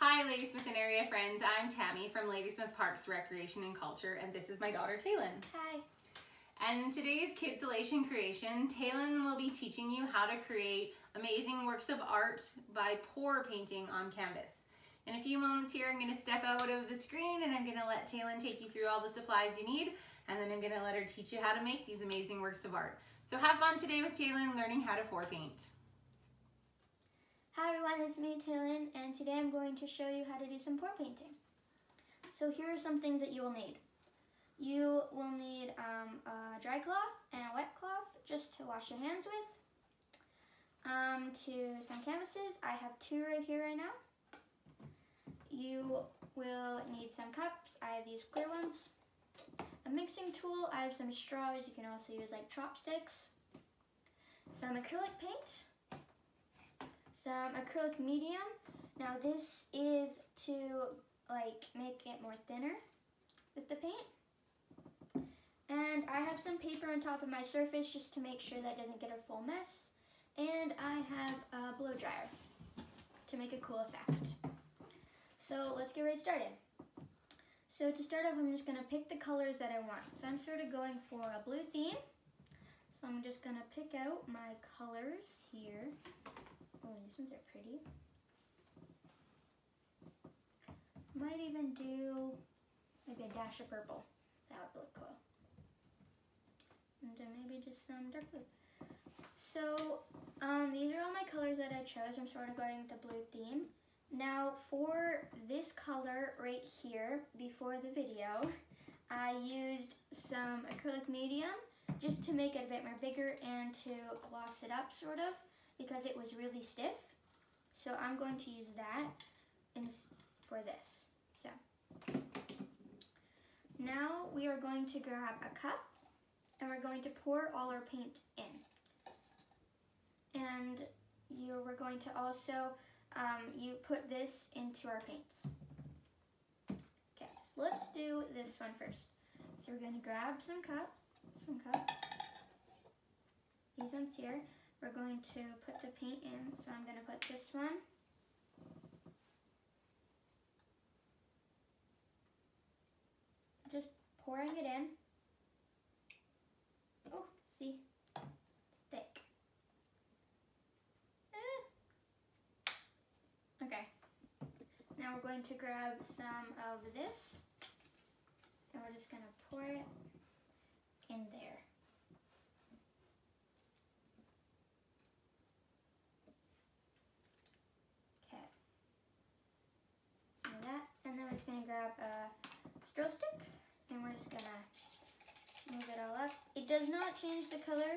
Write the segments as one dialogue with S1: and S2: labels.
S1: Hi Ladysmith and area friends, I'm Tammy from Ladysmith Parks Recreation and Culture and this is my daughter Taelin.
S2: Hi.
S1: And in today's Kidsolation creation, Taelin will be teaching you how to create amazing works of art by pour painting on canvas. In a few moments here, I'm gonna step out of the screen and I'm gonna let Taelin take you through all the supplies you need and then I'm gonna let her teach you how to make these amazing works of art. So have fun today with Taelin learning how to pour paint.
S2: Hi everyone, it's me Taelin, and today I'm going to show you how to do some pour painting. So here are some things that you will need. You will need um, a dry cloth and a wet cloth just to wash your hands with. Um, to some canvases, I have two right here right now. You will need some cups, I have these clear ones. A mixing tool, I have some straws, you can also use like chopsticks. Some acrylic paint, some um, acrylic medium. Now this is to like make it more thinner with the paint. And I have some paper on top of my surface just to make sure that doesn't get a full mess. And I have a blow dryer to make a cool effect. So let's get right started. So to start off, I'm just gonna pick the colors that I want. So I'm sort of going for a blue theme. So I'm just gonna pick out my colors here. Oh, these ones are pretty. Might even do maybe a dash of purple. That would look cool. And then maybe just some dark blue. So um, these are all my colors that I chose. I'm sort of going with the blue theme. Now for this color right here, before the video, I used some acrylic medium just to make it a bit more bigger and to gloss it up sort of because it was really stiff. So I'm going to use that for this. So now we are going to grab a cup and we're going to pour all our paint in. And you, we're going to also, um, you put this into our paints. Okay, so let's do this one first. So we're going to grab some cup, some cups, these ones here, we're going to put the paint in. So I'm going to put this one. Just pouring it in. Oh, see? It's thick. Eh. Okay. Now we're going to grab some of this. And we're just going to pour it in there. just gonna grab a straw stick and we're just gonna move it all up. It does not change the color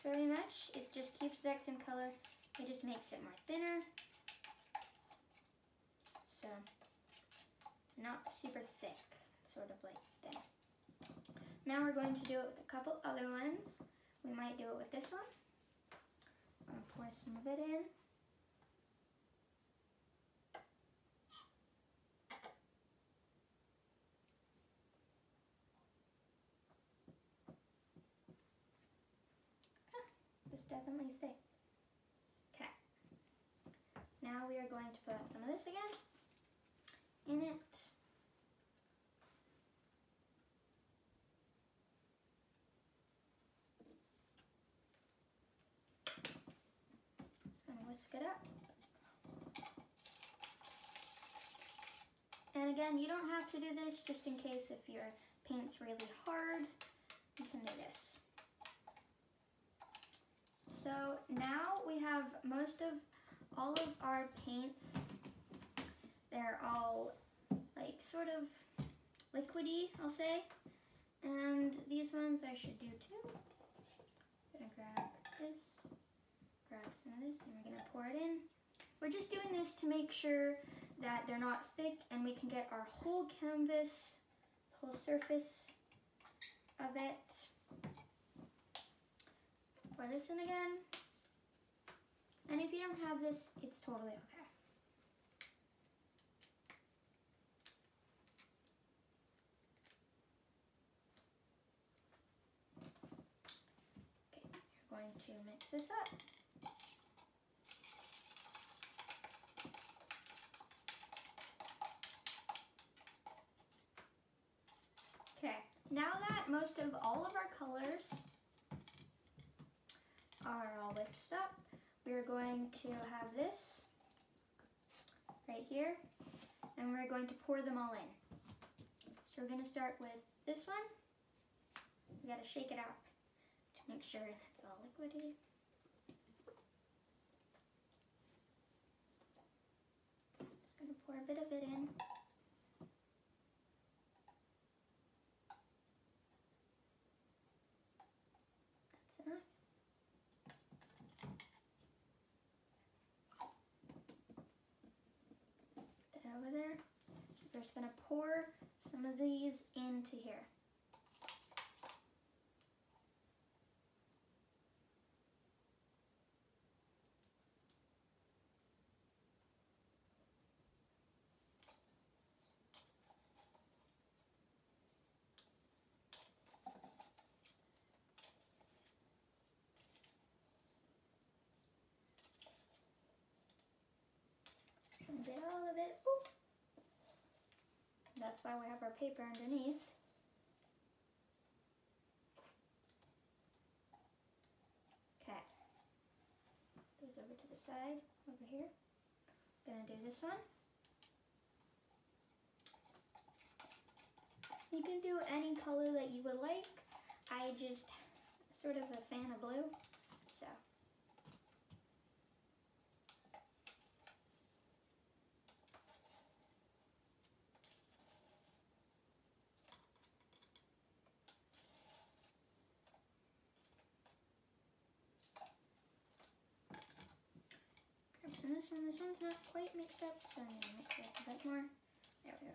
S2: very much. It just keeps the same color. It just makes it more thinner. So, not super thick, sort of like thin. Now we're going to do it with a couple other ones. We might do it with this one. I'm gonna pour some of it in. Definitely thick. Okay. Now we are going to put some of this again in it. Just gonna whisk it up. And again, you don't have to do this just in case if your paint's really hard, you can do this. So now we have most of all of our paints. They're all like sort of liquidy, I'll say. And these ones I should do too. I'm gonna grab this, grab some of this, and we're gonna pour it in. We're just doing this to make sure that they're not thick and we can get our whole canvas, whole surface of it pour this in again. And if you don't have this, it's totally okay. Okay, you're going to mix this up. Okay, now that most of all of our colors are all mixed up, we're going to have this right here, and we're going to pour them all in. So we're going to start with this one. We got to shake it up to make sure it's all liquidy. Just going to pour a bit of it in. That's enough. Put that over there. To pour some of these into here. get all of it. Ooh. That's why we have our paper underneath. Okay. Goes over to the side, over here. Gonna do this one. You can do any color that you would like. I just sort of a fan of blue, so. Of this one. This one's not quite mixed up, so I'm gonna mix it up a bit more. There we go.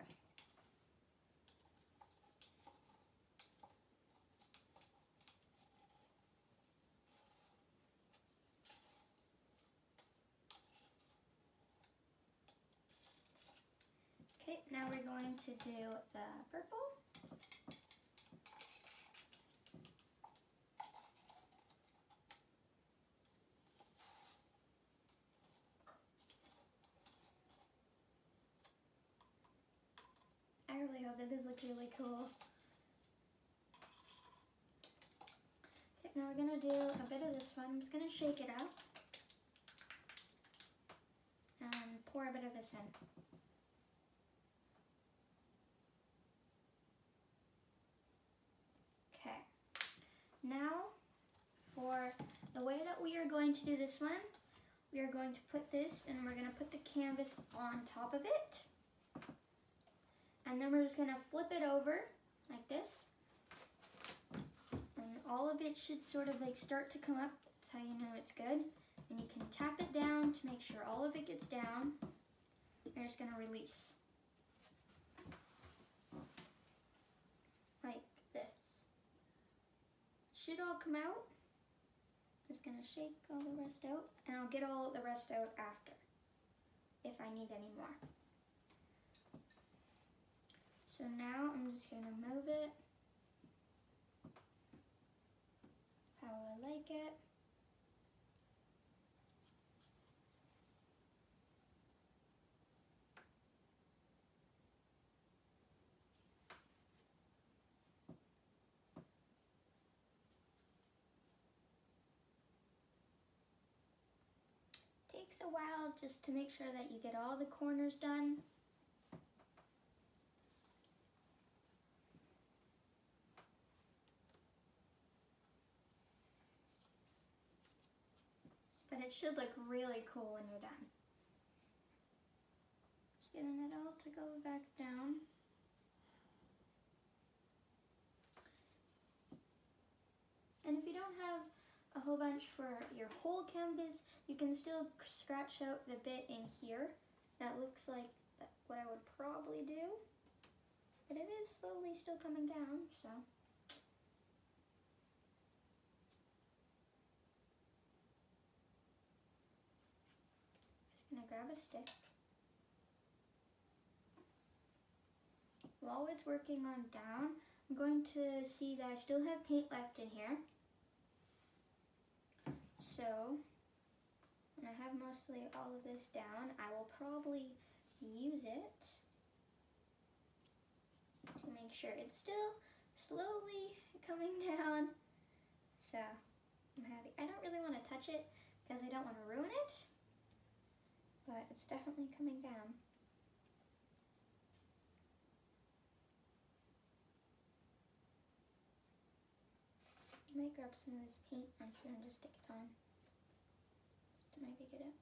S2: Okay, now we're going to do the purple. I really that this looks really cool. Okay, now we're gonna do a bit of this one. I'm just gonna shake it up and pour a bit of this in. Okay, now for the way that we are going to do this one, we are going to put this and we're gonna put the canvas on top of it. And then we're just gonna flip it over like this. And all of it should sort of like start to come up. That's how you know it's good. And you can tap it down to make sure all of it gets down. You're just gonna release. Like this. Should all come out. Just gonna shake all the rest out and I'll get all the rest out after if I need any more. So now I'm just going to move it how I like it. Takes a while just to make sure that you get all the corners done. But it should look really cool when you're done. Just getting it all to go back down. And if you don't have a whole bunch for your whole canvas, you can still scratch out the bit in here. That looks like what I would probably do. But it is slowly still coming down, so. Grab a stick. While it's working on down, I'm going to see that I still have paint left in here. So, when I have mostly all of this down, I will probably use it to make sure it's still slowly coming down. So I'm happy. I don't really want to touch it because I don't want to ruin it, but it's definitely coming down. I might grab some of this paint on here and just stick it on. Just to maybe get it.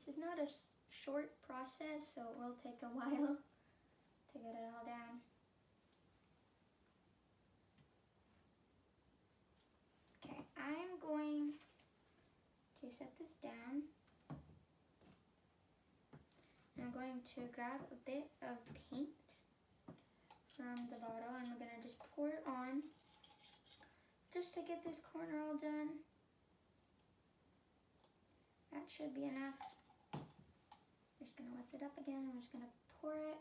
S2: This is not a short process, so it will take a while to get it all down. Okay, I'm going to set this down. I'm going to grab a bit of paint from the bottle and we're going to just pour it on just to get this corner all done. That should be enough. I'm just gonna lift it up again. I'm just gonna pour it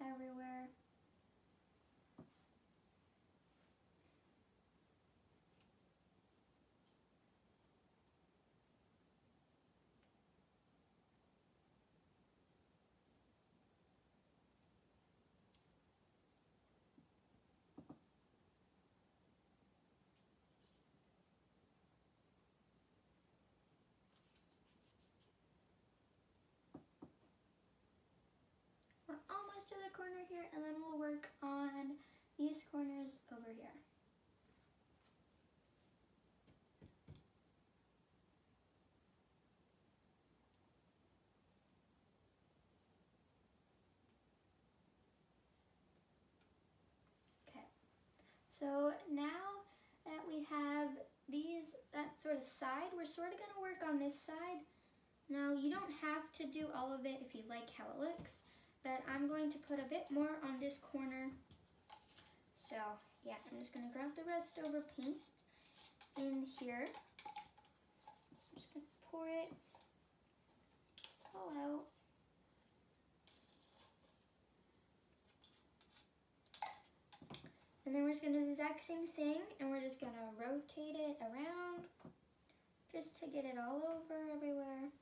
S2: everywhere. To the corner here and then we'll work on these corners over here. Okay, so now that we have these, that sort of side, we're sort of going to work on this side. Now, you don't have to do all of it if you like how it looks but I'm going to put a bit more on this corner. So yeah, I'm just gonna grab the rest over paint in here. I'm just gonna pour it all out. And then we're just gonna do the exact same thing and we're just gonna rotate it around just to get it all over everywhere.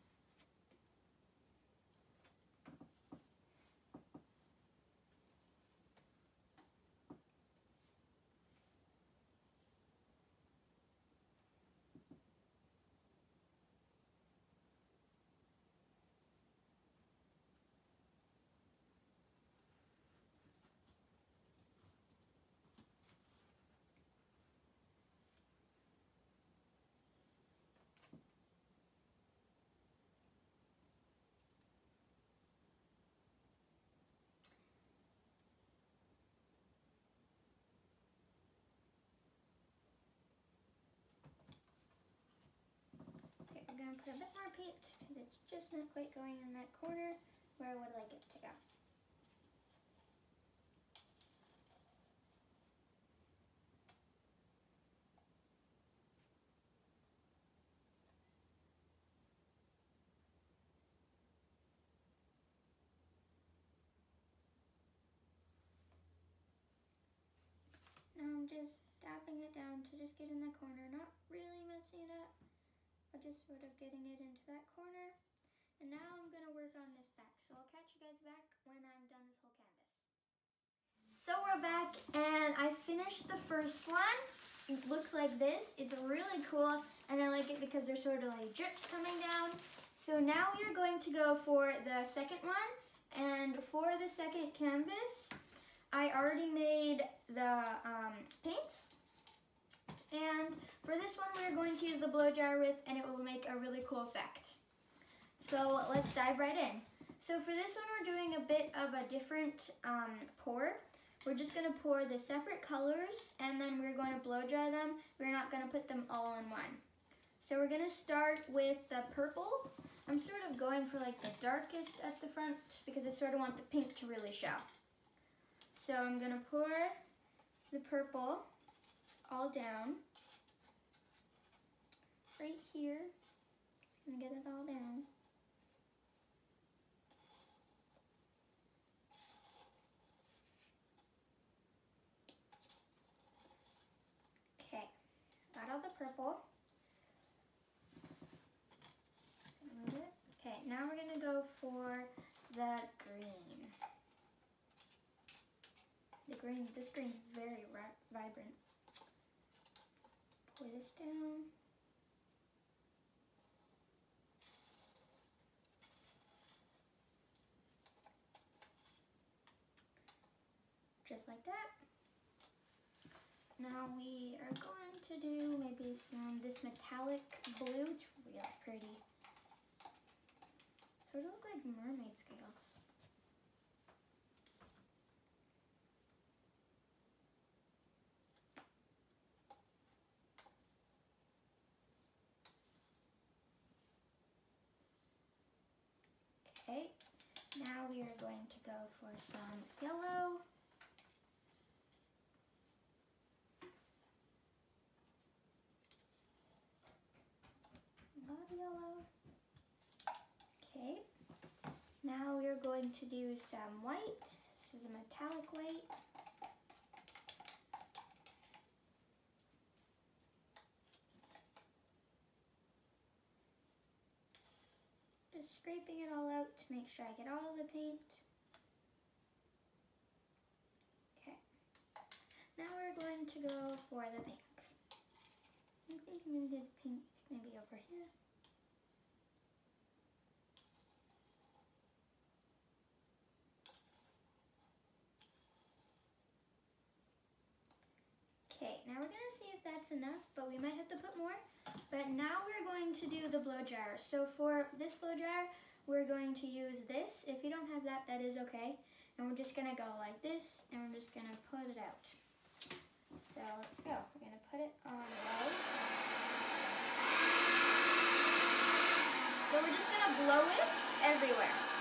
S2: I'm gonna put a bit more paint it's just not quite going in that corner where I would like it to go. Now I'm just dabbing it down to just get in the corner, not really messing it up, but just sort of getting it into that corner. And now I'm gonna work on this back. So I'll catch you guys back when I'm done this whole canvas. So we're back and I finished the first one. It looks like this. It's really cool and I like it because there's sort of like drips coming down. So now we're going to go for the second one. And for the second canvas, I already made the um, paints. And for this one, we're going to use the blow dryer with, and it will make a really cool effect. So let's dive right in. So for this one, we're doing a bit of a different um, pour. We're just gonna pour the separate colors, and then we're going to blow dry them. We're not gonna put them all in one. So we're gonna start with the purple. I'm sort of going for like the darkest at the front because I sort of want the pink to really show. So I'm gonna pour the purple all down. Right here, just gonna get it all down. Okay, got all the purple. Okay, now we're gonna go for the green. The green, this green's very vibrant. Pour this down. Just like that. Now we are going to do maybe some, this metallic blue. It's really pretty. Sort of look like mermaid scales. Okay, now we are going to go for some yellow. Not yellow. Okay, now we are going to do some white. This is a metallic white. Just scraping it all out to make sure I get all the paint. Okay. Now we're going to go for the pink. I think I'm going to get pink maybe over here. Okay, now we're going to see if that's enough, but we might have to put more. But now we're going to do the blow dryer. So for this blow dryer, we're going to use this. If you don't have that, that is okay. And we're just gonna go like this, and we're just gonna put it out. So let's go. We're gonna put it on low. So we're just gonna blow it everywhere.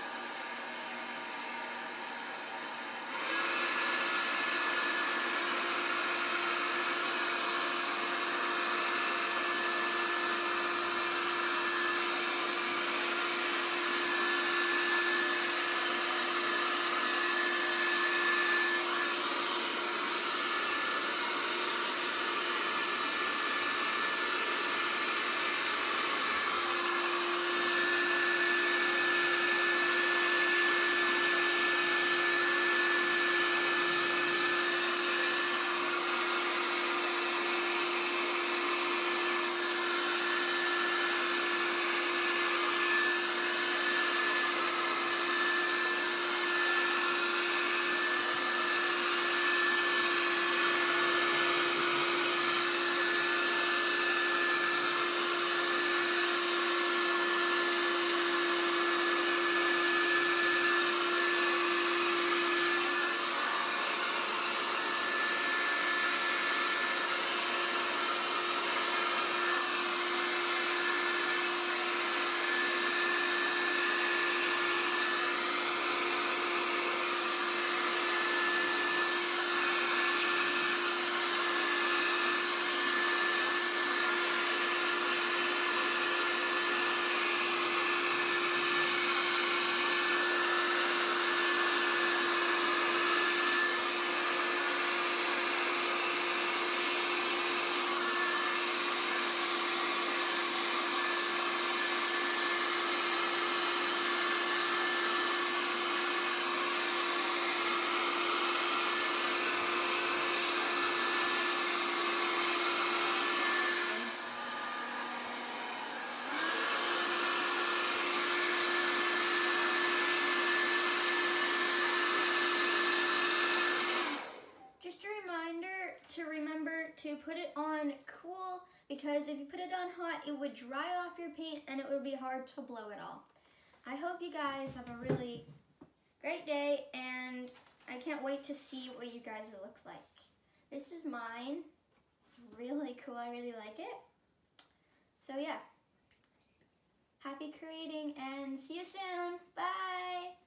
S2: To put it on cool because if you put it on hot, it would dry off your paint and it would be hard to blow it all. I hope you guys have a really great day and I can't wait to see what you guys it looks like. This is mine. It's really cool. I really like it. So yeah. Happy creating and see you soon. Bye.